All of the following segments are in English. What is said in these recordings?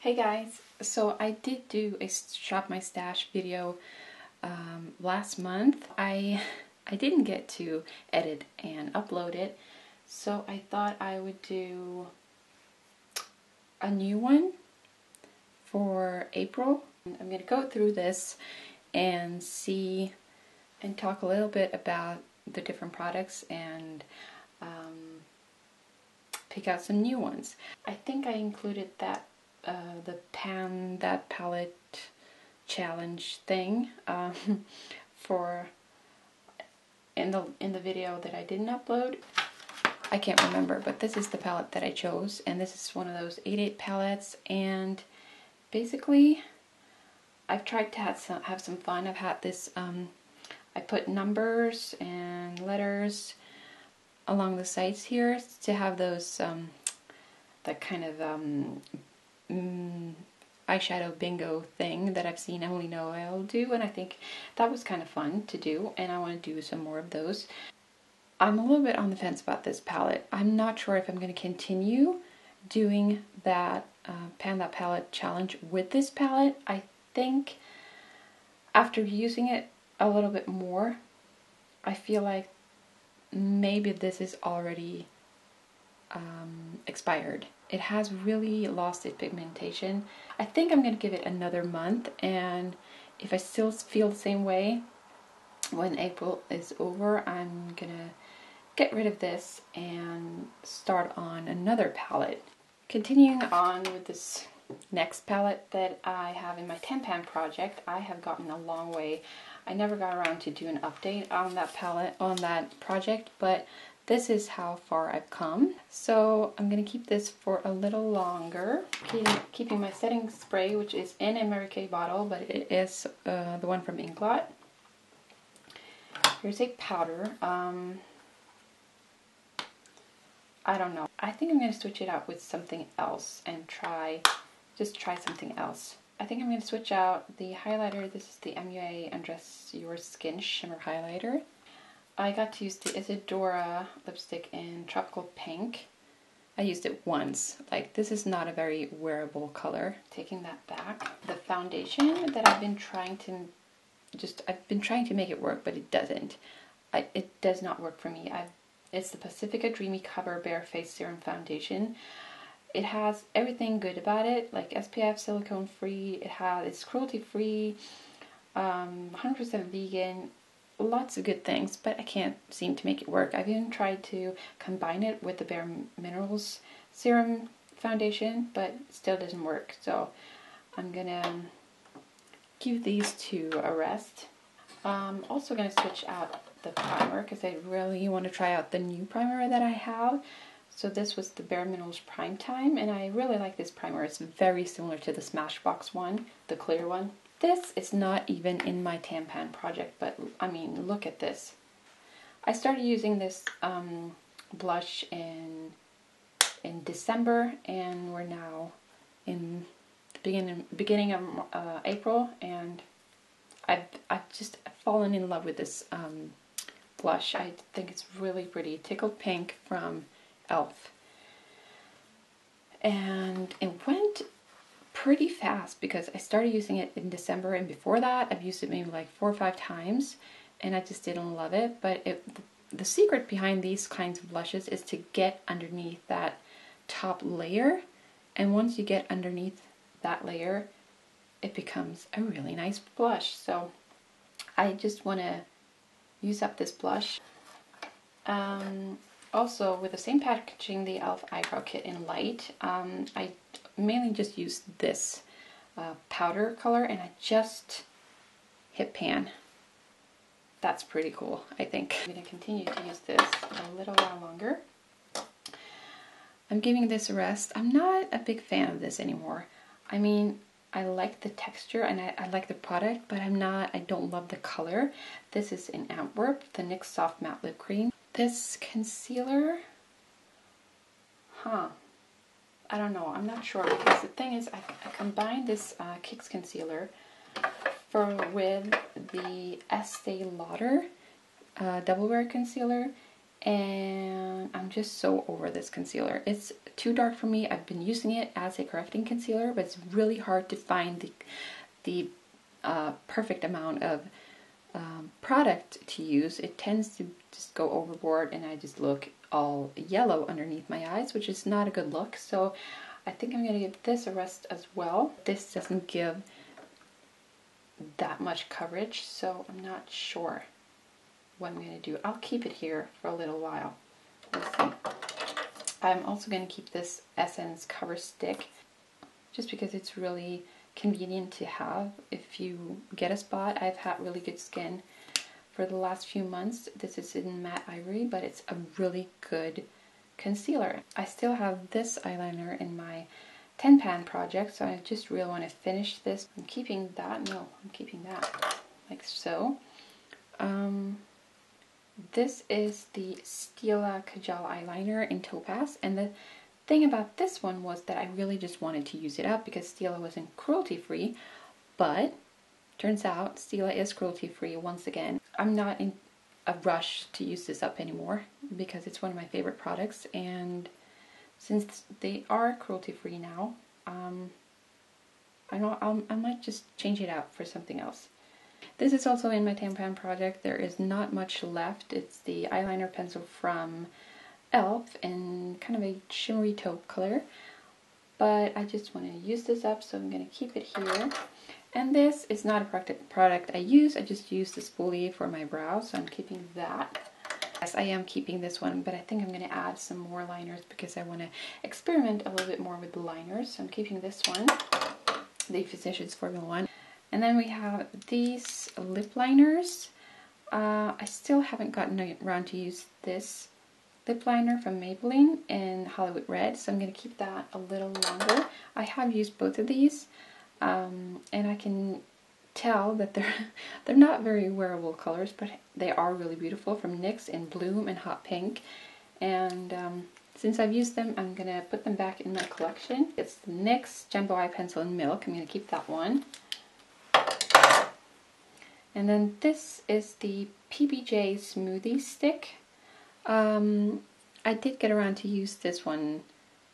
Hey guys, so I did do a shop my stash video um, last month. I I didn't get to edit and upload it, so I thought I would do a new one for April. I'm going to go through this and see and talk a little bit about the different products and um, pick out some new ones. I think I included that uh, the pan that palette challenge thing um, for in the in the video that I didn't upload. I can't remember, but this is the palette that I chose, and this is one of those 8-8 palettes, and basically I've tried to have some, have some fun. I've had this, um, I put numbers and letters along the sides here to have those, um, that kind of um, mm, eyeshadow bingo thing that I've seen Emily Noel do, and I think that was kind of fun to do, and I want to do some more of those. I'm a little bit on the fence about this palette. I'm not sure if I'm going to continue doing that uh, Pan That Palette challenge with this palette. I think after using it a little bit more, I feel like maybe this is already um, expired. It has really lost its pigmentation. I think I'm going to give it another month and if I still feel the same way when April is over, I'm going to get rid of this and start on another palette. Continuing on with this next palette that I have in my 10 pan project, I have gotten a long way. I never got around to do an update on that palette, on that project, but this is how far I've come. So I'm to keep this for a little longer. Keeping, my setting spray, which is in a Mary Kay bottle, but it is uh, the one from Inglot. Here's a powder. Um, I don't know. I think I'm to switch it out with something else and try, just try something else. I think I'm going to switch out the highlighter. This is the MUA Undress Your Skin Shimmer Highlighter. I got to use the Isadora lipstick in Tropical Pink. I used it once. Like, this is not a very wearable color. Taking that back. The foundation that I've been trying to just, I've been trying to make it work, but it doesn't. I, it does not work for me. I've, it's the Pacifica Dreamy Cover Bare Face Serum Foundation. It has everything good about it, like SPF, silicone free, it has, it's cruelty free, 100% um, vegan, lots of good things, but I can't seem to make it work. I've even tried to combine it with the Bare Minerals Serum Foundation, but still doesn't work. So I'm gonna give these two a rest. I'm also gonna switch out the primer because I really want to try out the new primer that I have. So this was the Bare Minerals Prime Time, and I really like this primer. It's very similar to the Smashbox one, the clear one. This is not even in my 10 pan project, but I mean, look at this. I started using this um, blush in in December, and we're now in the beginning beginning of uh, April, and I've I've just fallen in love with this um, blush. I think it's really pretty. Tickled Pink from Elf, and it went pretty fast because I started using it in December and before that I've used it maybe like four or five times and I just didn't love it but it, the secret behind these kinds of blushes is to get underneath that top layer and once you get underneath that layer it becomes a really nice blush so I just want to use up this blush. Um, also with the same packaging the e.l.f. eyebrow kit in light um, I mainly just used this uh, powder color and I just hit pan. That's pretty cool, I think. I'm going to continue to use this a little while longer. I'm giving this a rest. I'm not a big fan of this anymore. I mean, I like the texture and I, I, like the product, but I'm not, I don't love the color. This is in Antwerp, the NYX Soft Matte Lip Cream. This concealer, huh, I don't know, I'm not sure because the thing is I, I combined this uh, Kix concealer for with the Estee Lauder uh, Double Wear Concealer and I'm just so over this concealer. It's too dark for me. I've been using it as a correcting concealer, but it's really hard to find the, the uh, perfect amount of um, product to use. It tends to just go overboard and I just look all yellow underneath my eyes, which is not a good look. So I think I'm to give this a rest as well. This doesn't give that much coverage, so I'm not sure what I'm to do. I'll keep it here for a little while. I'm also to keep this Essence cover stick just because it's really convenient to have if you get a spot. I've had really good skin for the last few months. This is in matte ivory, but it's a really good concealer. I still have this eyeliner in my 10 pan project, so I just really want to finish this. I'm keeping that, no, I'm keeping that, like so. Um, this is the Stila Kajal eyeliner in Topaz, and the thing about this one was that I really just wanted to use it up because Stila wasn't cruelty free, but turns out Stila is cruelty free once again. I'm not in a rush to use this up anymore because it's one of my favorite products and since they are cruelty free now, um, I know I'll, I might just change it out for something else. This is also in my 10 pan project. There is not much left. It's the eyeliner pencil from e.l.f. in kind of a shimmery taupe color. But I just want to use this up, so I'm going to keep it here. And this is not a product, I use. I just use the spoolie for my brows, so I'm keeping that. Yes, I am keeping this one, but I think I'm going to add some more liners because I want to experiment a little bit more with the liners. So I'm keeping this one, the Physicians Formula 1. And then we have these lip liners. Uh, I still haven't gotten around to use this lip liner from Maybelline in Hollywood Red, so I'm going to keep that a little longer. I have used both of these, um, and I can tell that they're they're not very wearable colors, but they are really beautiful from NYX in Bloom and Hot Pink. And um, since I've used them, I'm going to put them back in my collection. It's the NYX Jumbo Eye Pencil in Milk. I'm going to keep that one. And then this is the PBJ Smoothie Stick. Um, I did get around to use this one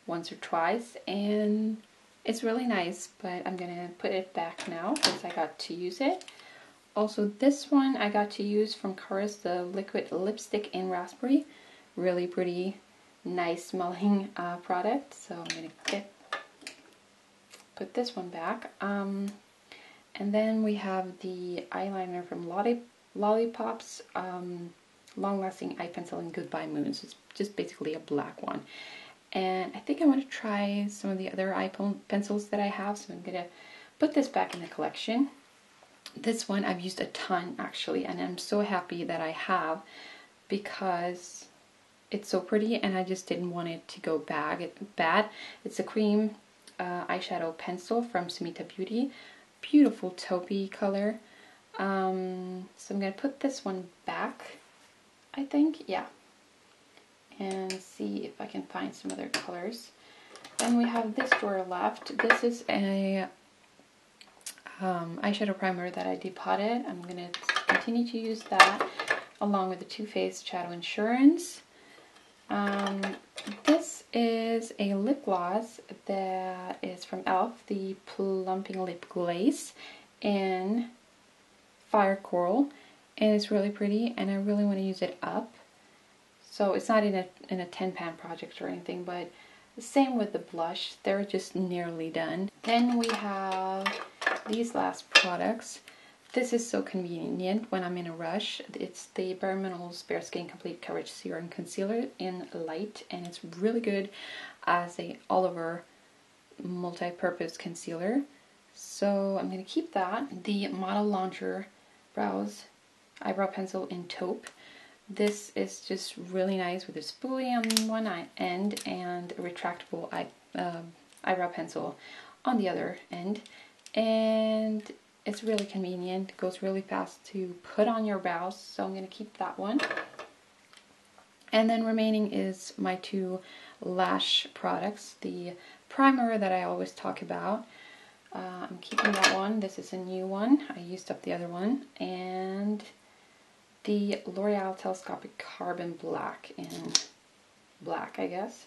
once or twice, and it's really nice, but I'm to put it back now since I got to use it. Also, this one I got to use from Karis, the liquid lipstick in raspberry. Really pretty, nice smelling uh, product. So I'm to get put this one back. Um, and then we have the eyeliner from Lollipops um, Long Lasting Eye Pencil in Goodbye Moons. It's just basically a black one. And I think I want to try some of the other eye pencils that I have, so I'm going to put this back in the collection. This one I've used a ton actually, and I'm so happy that I have because it's so pretty and I just didn't want it to go bad. bad. It's a cream uh, eyeshadow pencil from Sumita Beauty. Beautiful taupey color. Um, so I'm going to put this one back, I think. Yeah, and see if I can find some other colors. Then we have this drawer left. This is a um, eyeshadow primer that I depotted. I'm going to continue to use that along with the Too Faced Shadow Insurance. Um, this is a lip gloss that is from e.l.f. The Plumping Lip Glaze in Fire Coral. And it's really pretty and I really want to use it up. So it's not in a, in a 10 pan project or anything, but the same with the blush. They're just nearly done. Then we have these last products. This is so convenient when I'm in a rush. It's the Bare Minerals Bare Skin Complete Coverage Serum Concealer in Light, and it's really good as a all-over multi-purpose concealer. So I'm going to keep that. The Model Launcher Brows Eyebrow Pencil in Taupe. This is just really nice with a spoolie on one end and a retractable eye, uh, eyebrow pencil on the other end. And it's really convenient, it goes really fast to put on your brows, so I'm going to keep that one. And then remaining is my two lash products, the primer that I always talk about. Uh, I'm keeping that one, this is a new one, I used up the other one, and the L'Oreal Telescopic Carbon Black in black, I guess.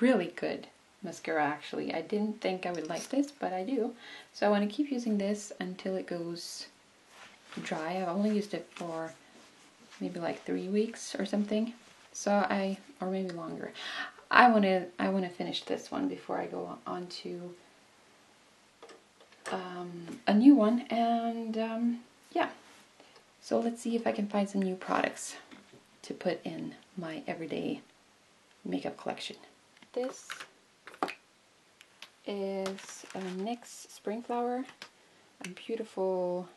really good mascara actually. I didn't think I would like this, but I do. So I want to keep using this until it goes dry. I've only used it for maybe like three weeks or something. So I, or maybe longer. I want to, I want to finish this one before I go on to um, a new one. And um, yeah, so let's see if I can find some new products to put in my everyday makeup collection. This is a NYX Spring Flower, a beautiful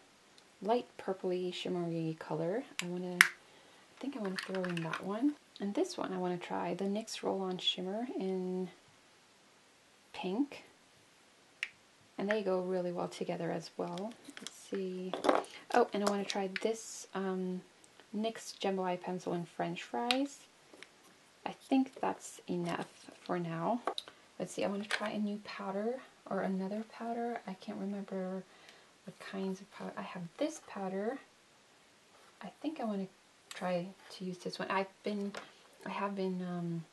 light purpley shimmery color. I want to, I think I want to throw in that one. And this one I want to try, the NYX Roll-On Shimmer in pink. And they go really well together as well. See. Oh, and I want to try this um, NYX Eye Pencil in French Fries. I think that's enough for now. Let's see, I want to try a new powder or another powder. I can't remember what kinds of powder. I have this powder. I think I want to try to use this one. I've been, I have been um,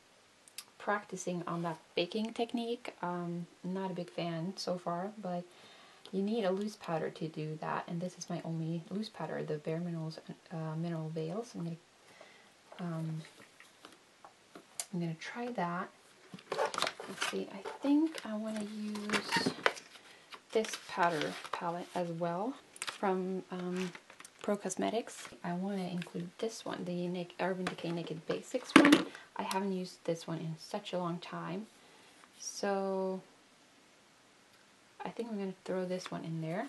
practicing on that baking technique. Um, not a big fan so far, but you need a loose powder to do that. And this is my only loose powder, the Bare Minerals uh, Mineral Veil. So I'm gonna, um, I'm gonna try that. Let's see, I think I want to use this powder palette as well from um, Pro Cosmetics. I want to include this one, the Urban Decay Naked Basics one. I haven't used this one in such a long time. So I think I'm going to throw this one in there.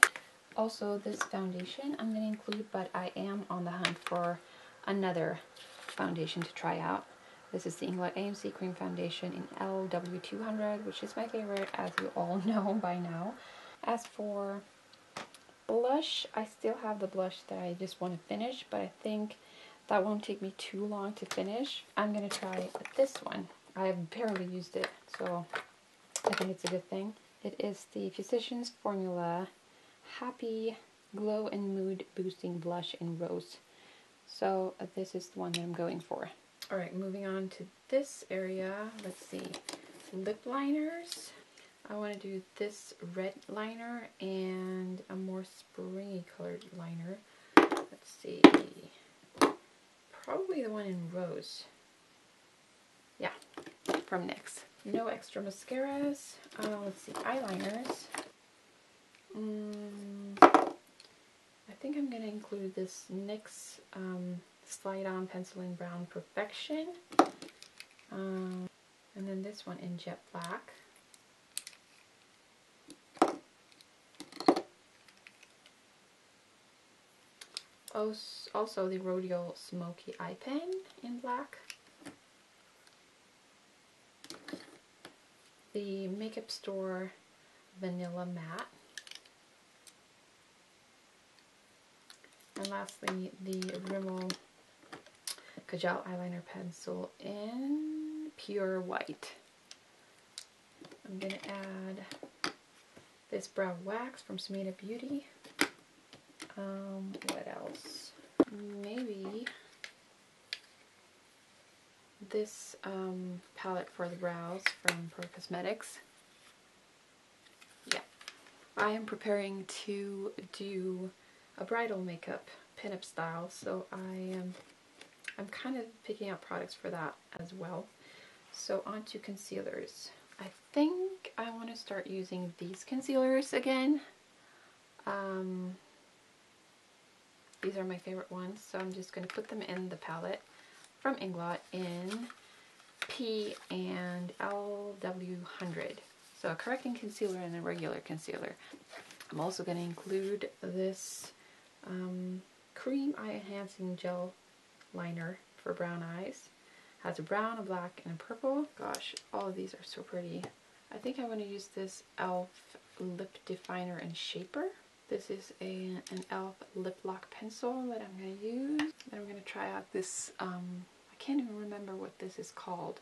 Also, this foundation I'm going to include, but I am on the hunt for another foundation to try out. This is the Inglot AMC Cream Foundation in LW200, which is my favorite, as you all know by now. As for blush, I still have the blush that I just want to finish, but I think that won't take me too long to finish. I'm going to try this one. I have barely used it, so I think it's a good thing. It is the Physicians Formula Happy Glow and Mood Boosting Blush in Rose. So uh, this is the one that I'm going for. Alright, moving on to this area. Let's see. Lip liners. I want to do this red liner and a more springy colored liner. Let's see. Probably the one in rose. Yeah, from NYX. No extra mascaras. Uh, let's see, eyeliners. Mm, I think I'm going to include this NYX um, Slide On Pencil in Brown Perfection. Um, and then this one in Jet Black. Also the Rodial Smoky Eye Pen in black. The Makeup Store Vanilla Matte. And lastly, the Rimmel Kajal Eyeliner Pencil in Pure White. I'm going to add this brow wax from Sumita Beauty. Um, what else? Maybe this um, palette for the brows from Pro Cosmetics. Yeah. I am preparing to do a bridal makeup pinup style, so I am I'm kind of picking out products for that as well. So on to concealers. I think I want to start using these concealers again. Um, these are my favorite ones, so I'm just going to put them in the palette from Inglot in P and LW100. So a correcting concealer and a regular concealer. I'm also going to include this um, cream eye enhancing gel liner for brown eyes. Has a brown, a black, and a purple. Gosh, all of these are so pretty. I think I want to use this e.l.f. lip definer and shaper. This is a an e.l.f. lip lock pencil that I'm going to use. Then I'm going to try out this, um, can't even remember what this is called.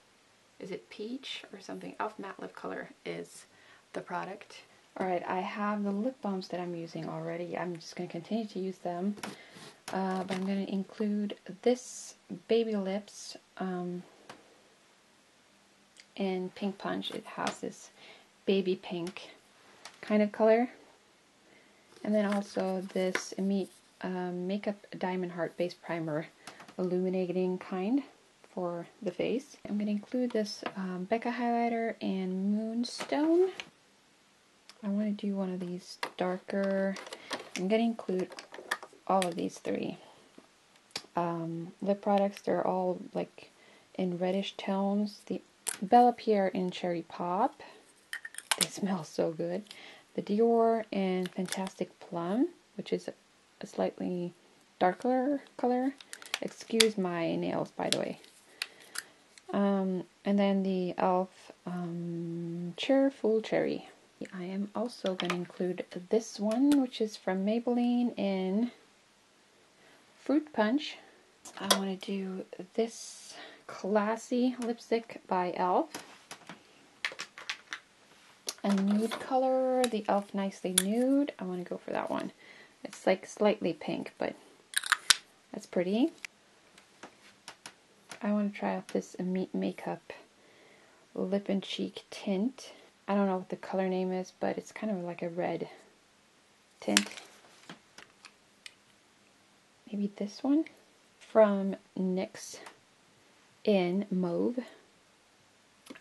Is it peach or something? e.l.f. matte lip color is the product. Alright, I have the lip balms that I'm using already. I'm just going to continue to use them. Uh, but I'm going to include this Baby Lips um, in Pink Punch. It has this baby pink kind of color. And then also this um, Makeup Diamond Heart Base Primer illuminating kind for the face. I'm going to include this um, Becca highlighter and Moonstone. I want to do one of these darker. I'm going to include all of these three um, lip products. They're all like in reddish tones. The Bella Pierre in Cherry Pop. They smell so good. The Dior in Fantastic Plum, which is a slightly darker color. Excuse my nails, by the way. Um, and then the e.l.f. Um, Cheerful Cherry. I am also going to include this one, which is from Maybelline in Fruit Punch. I want to do this classy lipstick by e.l.f. A nude color, the e.l.f. Nicely Nude. I want to go for that one. It's like slightly pink, but that's pretty. I want to try out this Makeup Lip and Cheek Tint. I don't know what the color name is, but it's kind of like a red tint. Maybe this one? From NYX in Mauve.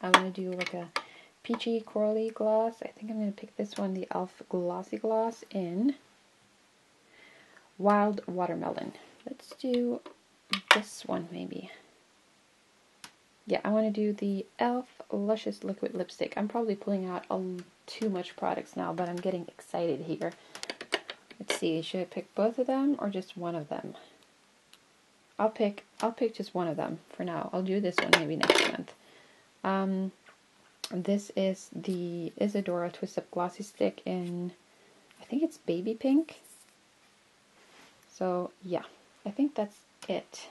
I want to do like a peachy corally gloss. I think I'm going to pick this one, the e.l.f. Glossy Gloss in Wild Watermelon. Let's do this one maybe. Yeah, I want to do the e.l.f. Luscious Liquid Lipstick. I'm probably pulling out too much products now, but I'm getting excited here. Let's see, should I pick both of them or just one of them? I'll pick I'll pick just one of them for now. I'll do this one maybe next month. Um, this is the Isadora Twist Up Glossy Stick in, I think it's baby pink. So yeah, I think that's it.